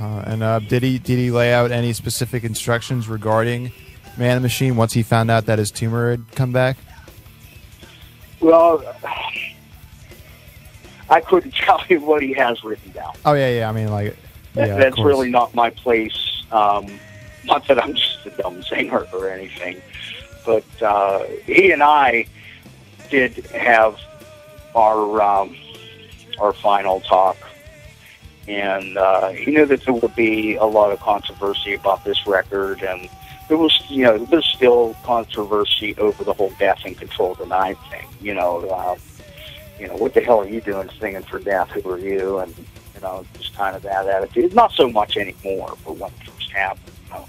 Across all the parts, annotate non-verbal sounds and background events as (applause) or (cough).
Uh, and uh, did he did he lay out any specific instructions regarding Man the Machine once he found out that his tumor had come back? Well, I couldn't (laughs) tell you what he has written down. Oh yeah, yeah. I mean, like, yeah, of That's really not my place. Um, not that I'm (laughs) just a dumb singer or anything, but uh, he and I did have our um, our final talk, and uh, he knew that there would be a lot of controversy about this record, and there was, you know, there's still controversy over the whole death and control denied thing. You know, uh, you know, what the hell are you doing singing for death? Who are you? And you know, just kind of that attitude. Not so much anymore, but when it first happened, you know.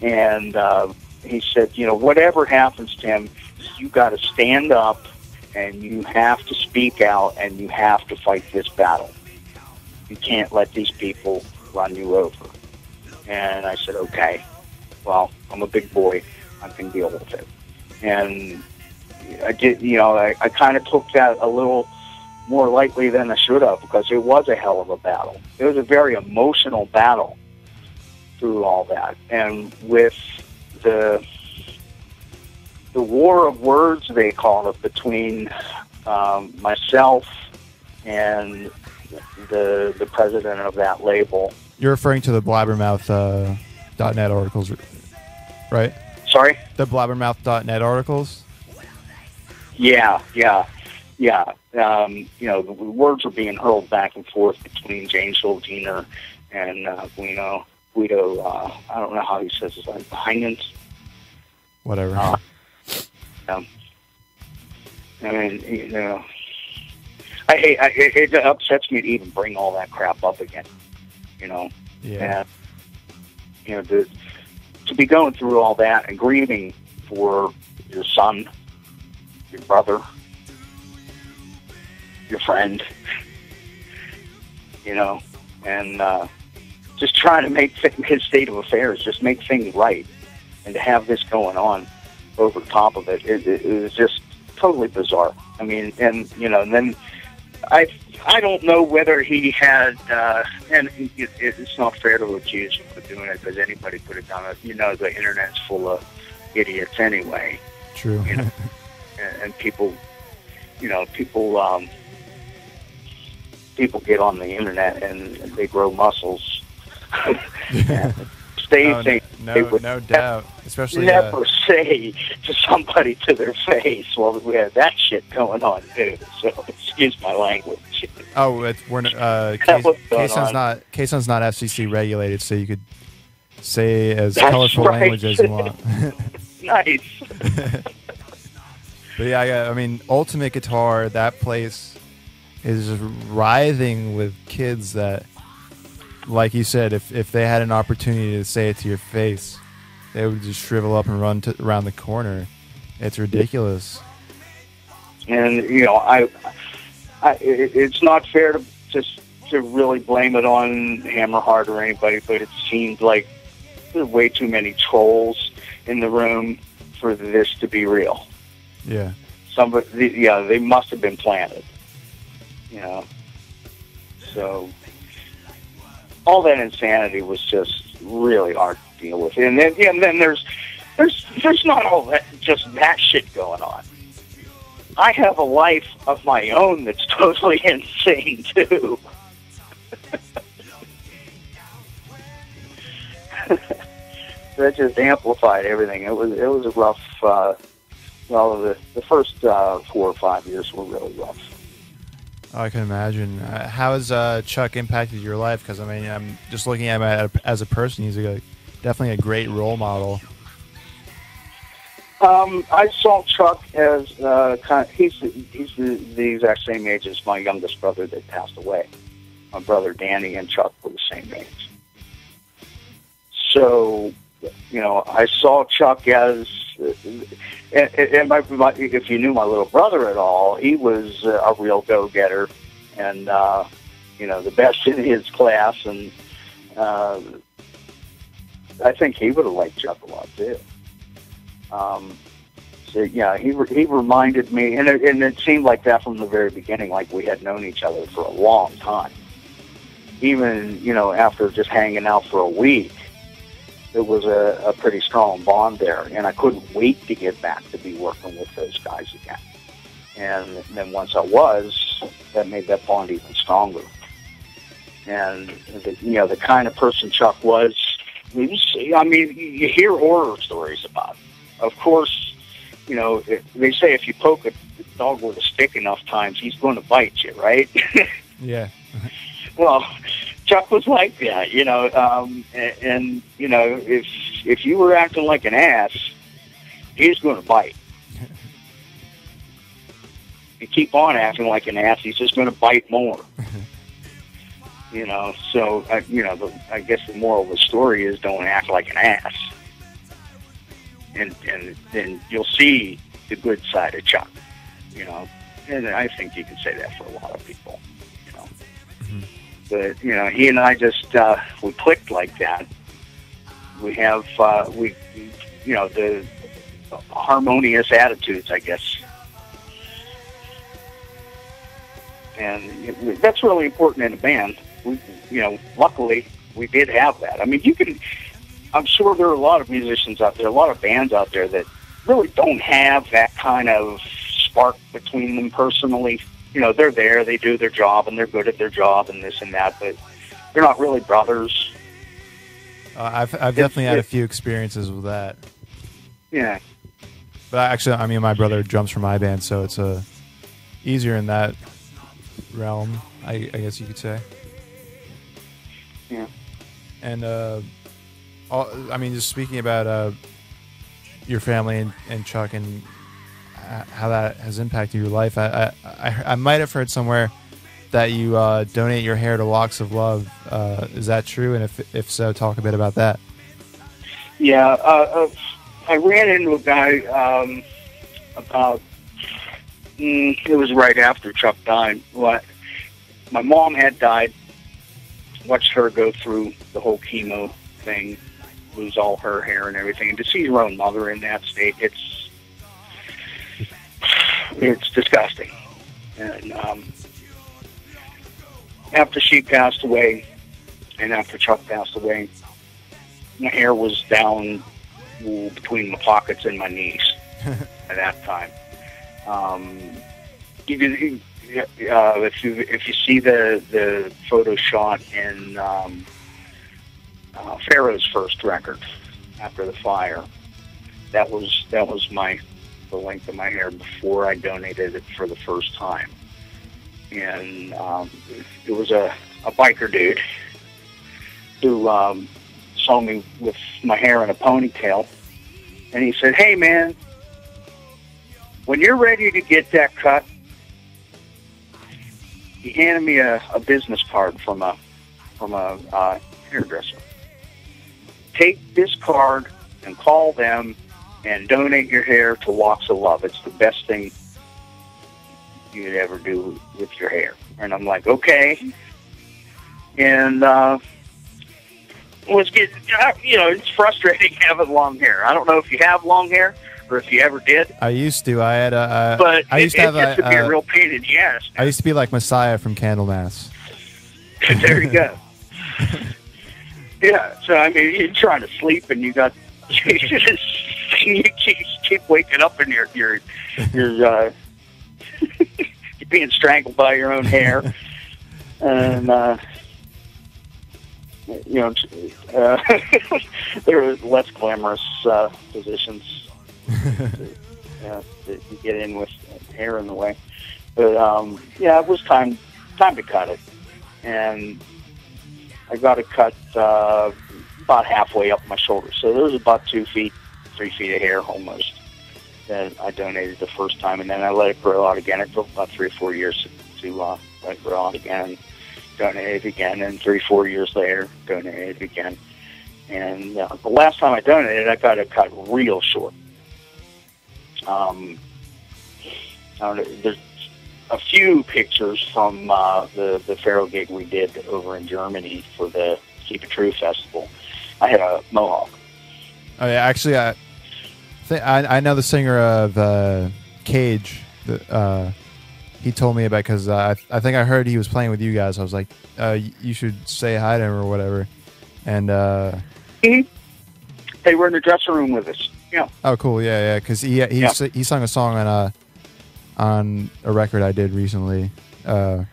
And uh, he said, you know, whatever happens to him, you got to stand up and you have to speak out and you have to fight this battle. You can't let these people run you over. And I said, okay, well, I'm a big boy. I can deal with it. And I did, you know, I, I kind of took that a little more lightly than I should have because it was a hell of a battle. It was a very emotional battle through all that. And with the the war of words they call it between um, myself and the the president of that label. You're referring to the Blabbermouth uh, .net articles, right? Sorry. The Blabbermouth.net articles. Yeah, yeah, yeah. Um, you know, the words are being hurled back and forth between Jane Schuldiner and uh, Guido. Guido, uh, I don't know how he says his name. Heijnens. Whatever. Uh, um, I mean, you know, I hate. I, it, upsets me to even bring all that crap up again. You know, yeah. and you know to to be going through all that and grieving for your son, your brother, your friend, you know, and uh, just trying to make his state of affairs, just make things right, and to have this going on over top of it, it, it, it was just totally bizarre. I mean, and you know, and then I I don't know whether he had, uh, and it, it's not fair to accuse him of doing it because anybody could have done it. You know, the internet's full of idiots anyway, True. you know, and, and people, you know, people, um, people get on the internet and they grow muscles. They Oh, think no, they would no doubt. Especially uh, never say to somebody to their face, "Well, we have that shit going on too." So, excuse my language. Oh, it's, we're uh, That's what's going KSUN's on. not KSUN's not FCC regulated, so you could say as That's colorful right. language as you want. (laughs) (laughs) nice. But yeah, I, I mean, Ultimate Guitar, that place is writhing with kids that, like you said, if if they had an opportunity to say it to your face, they would just shrivel up and run to, around the corner. It's ridiculous. and you know, I, I it, it's not fair to just to really blame it on Hammerheart or anybody, but it seemed like there were way too many trolls in the room for this to be real. Yeah. Somebody, yeah, they must have been planted. You know, so all that insanity was just really hard to deal with. And then, and then there's there's there's not all that just that shit going on. I have a life of my own that's (laughs) totally insane too. (laughs) that just amplified everything. It was it was a rough. Uh, well, the the first uh, four or five years were really rough. Oh, I can imagine. Uh, how has uh, Chuck impacted your life? Because I mean, I'm just looking at him as a person. He's a, definitely a great role model. Um, I saw Chuck as uh, kind of, he's he's the, the exact same age as my youngest brother that passed away. My brother Danny and Chuck were the same age. So, you know, I saw Chuck as, and, and my, my, if you knew my little brother at all, he was uh, a real go-getter, and uh, you know, the best in his class, and uh, I think he would have liked Chuck a lot too. Um, so yeah, he re- he reminded me, and it, and it seemed like that from the very beginning, like we had known each other for a long time. even you know after just hanging out for a week, it was a, a pretty strong bond there, and I couldn't wait to get back to be working with those guys again. And then once I was, that made that bond even stronger. And the, you know the kind of person Chuck was. You see, I mean, you hear horror stories about. It. Of course, you know they say if you poke a dog with a stick enough times, he's going to bite you, right? (laughs) yeah. well, Chuck was like that, you know, um, and, and you know, if if you were acting like an ass, he's going to bite. (laughs) you keep on acting like an ass, he's just going to bite more. (laughs) you know, so uh, you know, the, I guess the moral of the story is don't act like an ass, and and then you'll see the good side of Chuck. You know, and I think you can say that for a lot of people. You know, mm-hmm. but you know, he and I just uh, we clicked like that. We have uh, we, you know, the harmonious attitudes, I guess. And that's really important in a band. We, you know, luckily we did have that. I mean, you can. I'm sure there are a lot of musicians out there, a lot of bands out there that really don't have that kind of spark between them personally. You know, they're there, they do their job, and they're good at their job, and this and that, but they're not really brothers. Uh, I've I've definitely had a few experiences with that. Yeah. But actually, I mean, my brother drums for my band, so it's a uh, easier in that realm. I, I guess you could say. Yeah. And uh, all, I mean, just speaking about uh, your family and, and Chuck and how that has impacted your life. I I, I might have heard somewhere that you uh, donate your hair to Locks of Love. Uh, is that true? And if if so, talk a bit about that. Yeah, uh, uh I ran into a guy um, about. Mm, it was right after Chuck died. What? My mom had died. Watched her go through the whole chemo thing, lose all her hair and everything, and to see your own mother in that state, it's it's disgusting. And um, after she passed away, and after Chuck passed away, my hair was down between my pockets and my knees (laughs) at that time. Um, you, uh, if you if you see the the photo shot in um, uh, Pharaoh's first record after the fire, that was that was my the length of my hair before I donated it for the first time. And um, it was a, a biker dude who um, saw me with my hair in a ponytail. And he said, Hey, man, when you're ready to get that cut, he handed me a, a business card from a from a uh, hairdresser. Take this card and call them and donate your hair to Locks of Love. It's the best thing you'd ever do with your hair. And I'm like, okay. And uh, was getting, you know, it's frustrating (laughs) having long hair. I don't know if you have long hair or if you ever did. I used to. I had a. but I used it, to have a, be a real pain in the ass. I used to be like Messiah from Candlemass. (laughs) there you go. (laughs) yeah. So I mean, you're trying to sleep and you got (laughs) you keep, keep waking up and you're you're you're uh, you're being strangled by your own hair, and uh, you know uh, there are less glamorous uh, positions to, uh, that you get in with hair in the way. But um, yeah, it was time time to cut it, and I got it cut uh, about halfway up my shoulder. So there was about two feet three feet of hair almost that I donated the first time, and then I let it grow out again. It took about three or four years to, to uh, let it grow out again, donated again, and three, four years later, donated again. And uh, the last time I donated, I got it cut real short. Um, I don't know, there's a few pictures from uh, the the Pharaoh gig we did over in Germany for the Keep It True festival. I had a mohawk. Oh yeah, actually, I I, I know the singer of uh, Cage. The, uh, he told me about because uh, I I think I heard he was playing with you guys. I was like, uh, you should say hi to him or whatever. And uh, Mhm. They were in the dressing room with us. Yeah. oh, cool, yeah, yeah, because he he Yeah. he sung a song on uh on a record I did recently. Uh,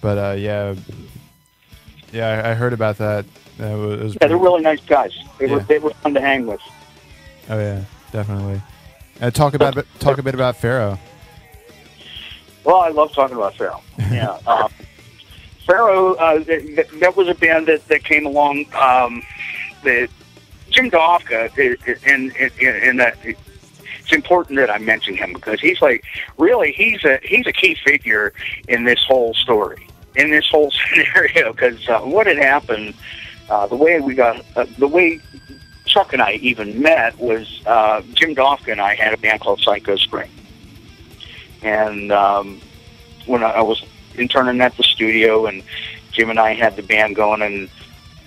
but uh, yeah, yeah, I, heard about that. It was, was Yeah, they're really nice guys. They were Yeah. they were fun to hang with. oh yeah, definitely. Uh, talk about talk a bit about Pharaoh. Well, I love talking about Pharaoh. (laughs) Yeah. um, Pharaoh, uh, th- th- that was a band that, that came along. Um, the Jim Dofka, and and that it's important that I mention him because he's like really he's a he's a key figure in this whole story, in this whole (laughs) scenario. Because uh, what had happened, uh, the way we got, uh, the way Chuck and I even met was uh, Jim Dofka and I had a band called Psycho Spring. And um, when I, I was interning at the studio, and Jim and I had the band going, and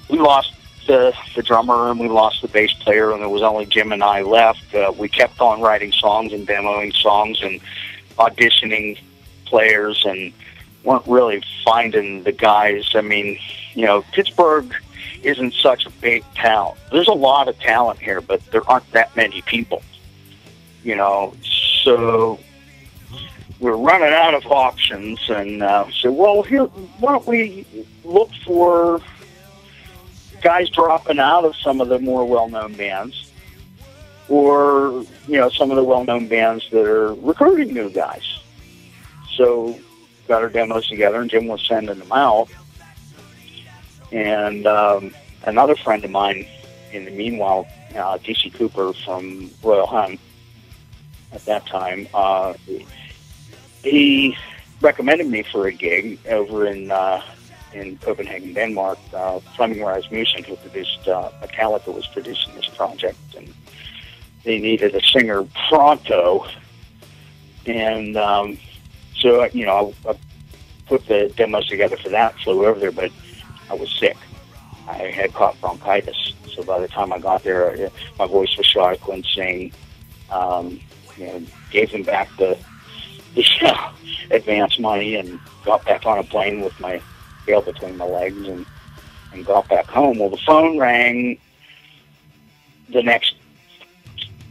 we lost the the drummer and we lost the bass player, and there was only Jim and I left. Uh, we kept on writing songs and demoing songs and auditioning players, and weren't really finding the guys. I mean, you know, Pittsburgh isn't such a big town. There's a lot of talent here, but there aren't that many people. You know, so we're running out of options, and uh, so well, here, why don't we look for guys dropping out of some of the more well-known bands, or you know, some of the well-known bands that are recruiting new guys. So, got our demos together, and Jim was sending them out, and um, another friend of mine, in the meanwhile, uh, DC Cooper from Royal Hunt at that time. Uh, he recommended me for a gig over in uh, in Copenhagen, Denmark. Uh, Flemming Rasmussen, who produced uh, Metallica, was producing this project, and they needed a singer pronto. And um, so, you know, I, I put the demos together for that. Flew over there, but I was sick. I had caught bronchitis, so by the time I got there, uh, my voice was shot. I couldn't sing. Um, gave him back the (laughs) the uh, advance money and got back on a plane with my tail between my legs and and got back home. Well, the phone rang the next,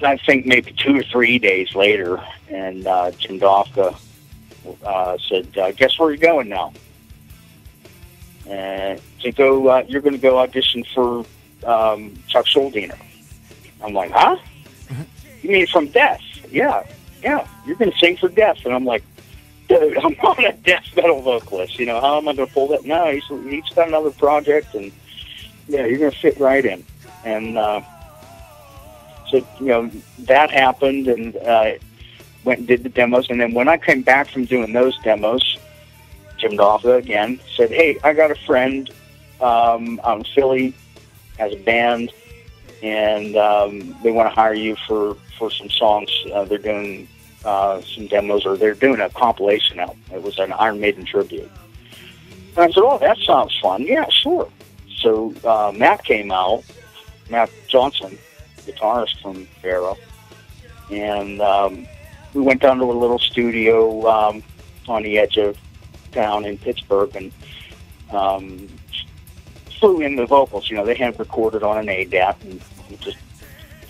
I think maybe two or three days later, and uh, Jim Dofka uh, said, uh, "Guess where you're going now?" And to go, uh, you're going to go audition for um, Chuck Schuldiner. I'm like, huh? You mean from Death? Yeah, yeah. You're going to sing for Death, and I'm like, dude, I'm not a death metal vocalist. You know, how am I going to pull that? No, he's he's got another project, and yeah, you're going to fit right in. And uh, so, you know, that happened, and uh, went and did the demos. And then when I came back from doing those demos, Jim Dofka again said, "Hey, I got a friend um, out in Philly, has a band, and um, they want to hire you for for some songs. Uh, they're doing uh, some demos, or they're doing a compilation album. It was an Iron Maiden tribute." And I said, "Oh, that sounds fun. Yeah, sure." So uh, Matt came out, Matt Johnson, guitarist from Pharaoh, and um, we went down to a little studio um, on the edge of town in Pittsburgh and um, flew in the vocals. You know, they had recorded on an ADAT and we just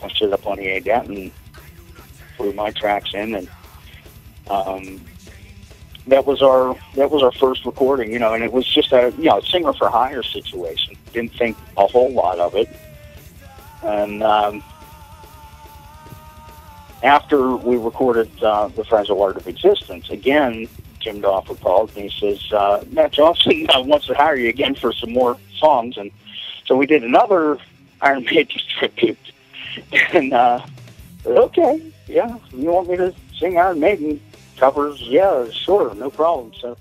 punched it up on the ADAT and flew my tracks in and um, that was our that was our first recording. You know, and it was just a you know singer for hire situation. Didn't think a whole lot of it, and um, after we recorded uh, the Fragile Art of Existence again. Jim Dofka called and he says, uh, Matt Johnson (laughs) uh, wants to hire you again for some more songs. And so we did another Iron Maiden (laughs) tribute. And, uh, okay, yeah, you want me to sing Iron Maiden covers? Yeah, sure, no problem. So